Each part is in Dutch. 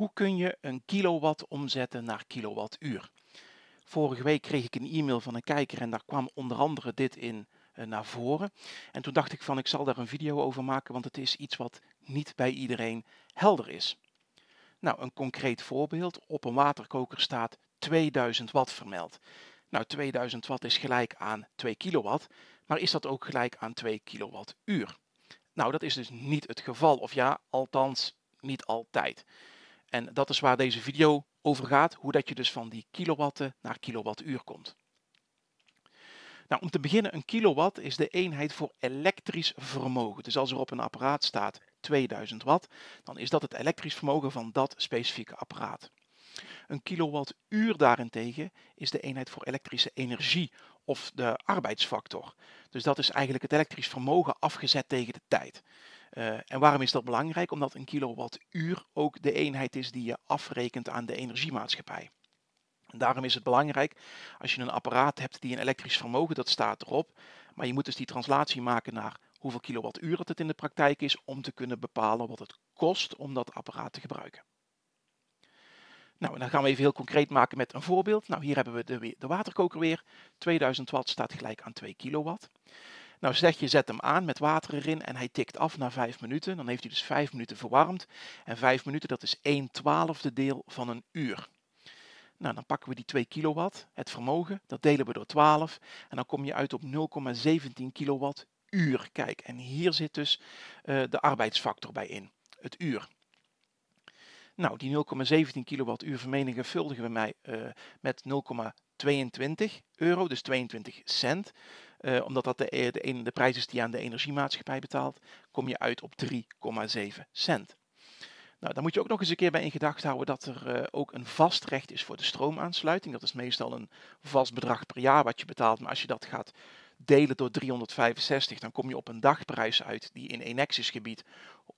Hoe kun je een kilowatt omzetten naar kilowattuur? Vorige week kreeg ik een e-mail van een kijker en daar kwam onder andere dit in uh, naar voren. En toen dacht ik van ik zal daar een video over maken, want het is iets wat niet bij iedereen helder is. Nou, een concreet voorbeeld. Op een waterkoker staat 2000 watt vermeld. Nou, 2000 watt is gelijk aan 2 kilowatt, maar is dat ook gelijk aan 2 kilowattuur? Nou, dat is dus niet het geval, of ja, althans niet altijd. En dat is waar deze video over gaat, hoe dat je dus van die kilowatten naar kilowattuur komt. Nou, om te beginnen, een kilowatt is de eenheid voor elektrisch vermogen. Dus als er op een apparaat staat 2000 watt, dan is dat het elektrisch vermogen van dat specifieke apparaat. Een kilowattuur daarentegen is de eenheid voor elektrische energie of de arbeidsfactor. Dus dat is eigenlijk het elektrisch vermogen afgezet tegen de tijd. Uh, en waarom is dat belangrijk? Omdat een kilowattuur ook de eenheid is die je afrekent aan de energiemaatschappij. En daarom is het belangrijk als je een apparaat hebt die een elektrisch vermogen, dat staat erop. Maar je moet dus die translatie maken naar hoeveel kilowattuur het in de praktijk is om te kunnen bepalen wat het kost om dat apparaat te gebruiken. Nou, dan gaan we even heel concreet maken met een voorbeeld. Nou, hier hebben we de, de waterkoker weer. 2000 watt staat gelijk aan 2 kilowatt. Nou zeg je, zet hem aan met water erin en hij tikt af na 5 minuten. Dan heeft hij dus 5 minuten verwarmd. En 5 minuten, dat is 1 twaalfde deel van een uur. Nou, dan pakken we die 2 kilowatt, het vermogen, dat delen we door 12. En dan kom je uit op 0,17 kilowatt uur. Kijk, en hier zit dus uh, de arbeidsfactor bij in, het uur. Nou, die 0,17 kilowattuur vermenigvuldigen we mij uh, met 0,22 euro, dus 22 cent. Uh, omdat dat de, de, de prijs is die aan de energiemaatschappij betaalt, kom je uit op 3,7 cent. Nou, dan moet je ook nog eens een keer bij in gedachten houden dat er uh, ook een vast recht is voor de stroomaansluiting. Dat is meestal een vast bedrag per jaar wat je betaalt. Maar als je dat gaat delen door 365, dan kom je op een dagprijs uit die in Enexis gebied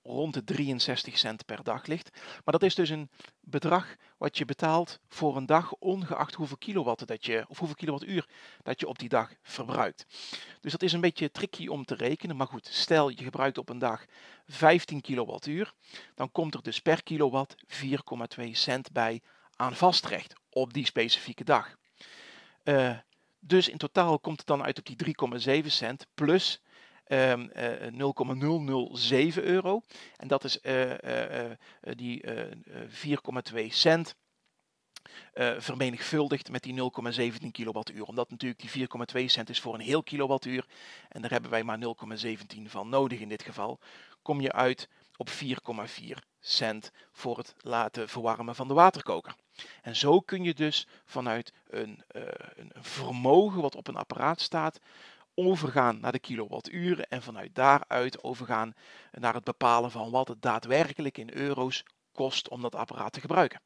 rond de 63 cent per dag ligt. Maar dat is dus een bedrag wat je betaalt voor een dag, ongeacht hoeveel kilowatt dat je, of hoeveel kilowattuur dat je op die dag verbruikt. Dus dat is een beetje tricky om te rekenen. Maar goed, stel je gebruikt op een dag 15 kilowattuur, dan komt er dus per kilowatt 4,2 cent bij aan vastrecht op die specifieke dag. Uh, dus in totaal komt het dan uit op die 3,7 cent plus um, uh, 0,007 euro. En dat is uh, die 4,2 cent vermenigvuldigd met die 0,17 kilowattuur. Omdat natuurlijk die 4,2 cent is voor een heel kilowattuur. En daar hebben wij maar 0,17 van nodig in dit geval. Kom je uit op 4,4 cent voor het laten verwarmen van de waterkoker. En zo kun je dus vanuit een, een vermogen wat op een apparaat staat, overgaan naar de kilowatturen en vanuit daaruit overgaan naar het bepalen van wat het daadwerkelijk in euro's kost om dat apparaat te gebruiken.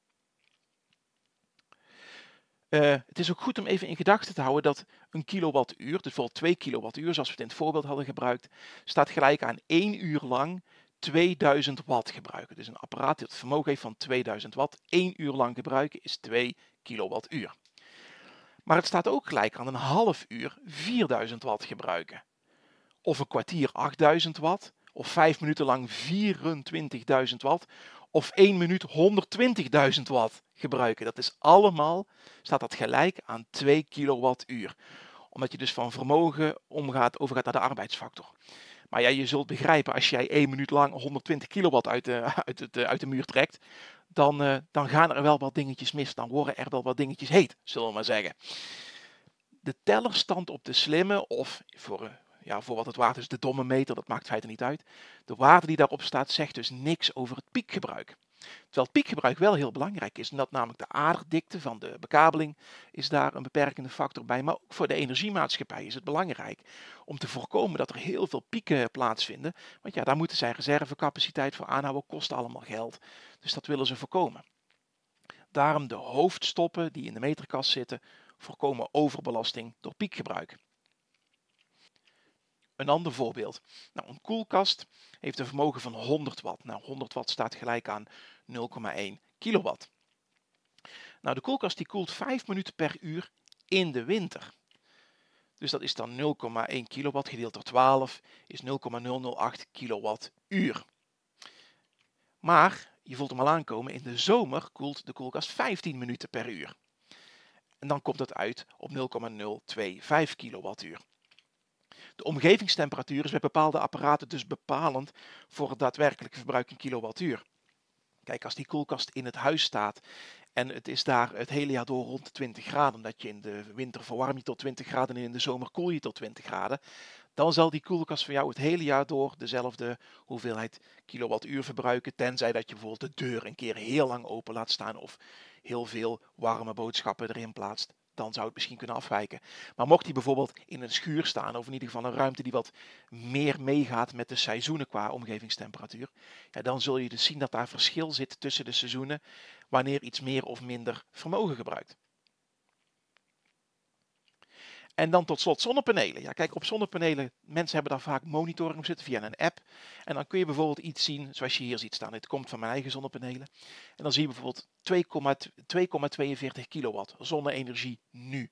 Uh, het is ook goed om even in gedachten te houden dat een kilowattuur, dus bijvoorbeeld 2 kilowattuur, zoals we het in het voorbeeld hadden gebruikt, staat gelijk aan 1 uur lang 2000 watt gebruiken. Dus een apparaat dat het vermogen heeft van 2000 watt, 1 uur lang gebruiken is 2 kilowattuur. Maar het staat ook gelijk aan een half uur 4000 watt gebruiken. Of een kwartier 8000 watt, of 5 minuten lang 24.000 watt, of 1 minuut 120.000 watt gebruiken. Dat is allemaal, staat dat gelijk aan 2 kilowattuur. Omdat je dus van vermogen omgaat, overgaat naar de arbeidsfactor. Maar ja, je zult begrijpen, als jij één minuut lang 120 kilowatt uit de, uit het, uit de muur trekt, dan, uh, dan gaan er wel wat dingetjes mis. Dan worden er wel wat dingetjes heet, zullen we maar zeggen. De tellerstand op de slimme, of voor, ja, voor wat het waard is, de domme meter, dat maakt feiten niet uit. De waarde die daarop staat, zegt dus niks over het piekgebruik. Terwijl piekgebruik wel heel belangrijk is, omdat namelijk de aarderdikte van de bekabeling is daar een beperkende factor bij. Maar ook voor de energiemaatschappij is het belangrijk om te voorkomen dat er heel veel pieken plaatsvinden. Want ja, daar moeten zij reservecapaciteit voor aanhouden, kost allemaal geld. Dus dat willen ze voorkomen. Daarom de hoofdstoppen die in de meterkast zitten, voorkomen overbelasting door piekgebruik. Een ander voorbeeld. Nou, een koelkast heeft een vermogen van 100 watt. Nou, 100 watt staat gelijk aan 0,1 kilowatt. Nou, de koelkast die koelt 5 minuten per uur in de winter. Dus dat is dan 0,1 kilowatt gedeeld door 12 is 0,008 kilowattuur. Maar je voelt hem al aankomen, in de zomer koelt de koelkast 15 minuten per uur. En dan komt het uit op 0,025 kilowattuur. De omgevingstemperatuur is bij bepaalde apparaten dus bepalend voor het daadwerkelijke verbruik in kilowattuur. Kijk, als die koelkast in het huis staat en het is daar het hele jaar door rond de 20 graden, omdat je in de winter verwarm je tot 20 graden en in de zomer koel je tot 20 graden, dan zal die koelkast voor jou het hele jaar door dezelfde hoeveelheid kilowattuur verbruiken, tenzij dat je bijvoorbeeld de deur een keer heel lang open laat staan of heel veel warme boodschappen erin plaatst dan zou het misschien kunnen afwijken. Maar mocht hij bijvoorbeeld in een schuur staan, of in ieder geval een ruimte die wat meer meegaat met de seizoenen qua omgevingstemperatuur, ja, dan zul je dus zien dat daar verschil zit tussen de seizoenen wanneer iets meer of minder vermogen gebruikt. En dan tot slot zonnepanelen. Ja, kijk, op zonnepanelen, mensen hebben daar vaak monitoring op zitten via een app. En dan kun je bijvoorbeeld iets zien, zoals je hier ziet staan. Dit komt van mijn eigen zonnepanelen. En dan zie je bijvoorbeeld 2,42 kilowatt zonne-energie nu.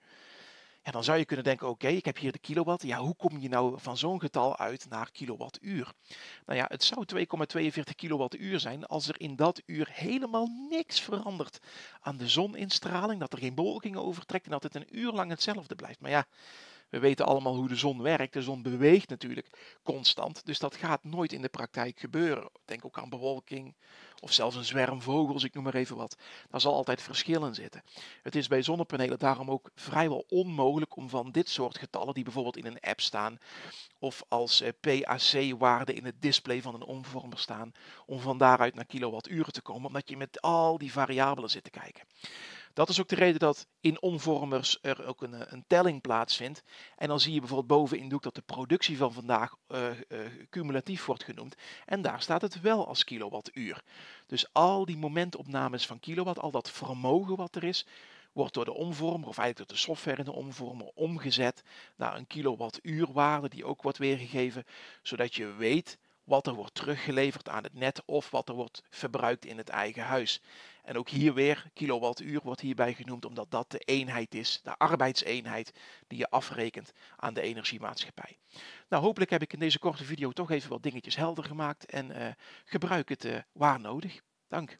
Ja, dan zou je kunnen denken, oké, ik heb hier de kilowatt. Ja, hoe kom je nou van zo'n getal uit naar kilowattuur? Nou ja, het zou 2,42 kilowattuur zijn als er in dat uur helemaal niks verandert aan de zoninstraling, dat er geen bewolking overtrekt en dat het een uur lang hetzelfde blijft. Maar ja, we weten allemaal hoe de zon werkt. De zon beweegt natuurlijk constant. Dus dat gaat nooit in de praktijk gebeuren. Denk ook aan bewolking of zelfs een zwerm vogels, ik noem maar even wat. Daar zal altijd verschil in zitten. Het is bij zonnepanelen daarom ook vrijwel onmogelijk om van dit soort getallen, die bijvoorbeeld in een app staan, of als eh, PAC-waarden in het display van een omvormer staan, om van daaruit naar kilowatturen te komen, omdat je met al die variabelen zit te kijken. Dat is ook de reden dat in omvormers er ook een, eh, een telling plaatsvindt. En dan zie je bijvoorbeeld bovenin doek dat de productie van vandaag uh, uh, cumulatief wordt genoemd. En daar staat het wel als kilowattuur. Dus al die momentopnames van kilowatt, al dat vermogen wat er is, wordt door de omvormer, of eigenlijk door de software in de omvormer, omgezet naar een kilowattuurwaarde die ook wordt weergegeven, zodat je weet wat er wordt teruggeleverd aan het net of wat er wordt verbruikt in het eigen huis. En ook hier weer kilowattuur wordt hierbij genoemd omdat dat de eenheid is, de arbeidseenheid die je afrekent aan de energiemaatschappij. Nou, hopelijk heb ik in deze korte video toch even wat dingetjes helder gemaakt en uh, gebruik het uh, waar nodig. Dank.